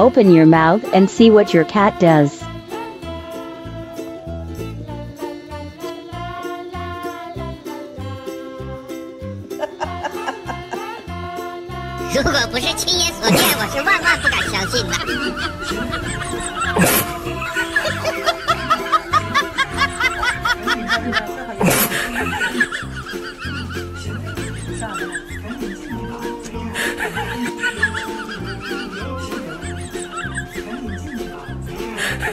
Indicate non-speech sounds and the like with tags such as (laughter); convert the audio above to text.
Open your mouth and see what your cat does. (laughs)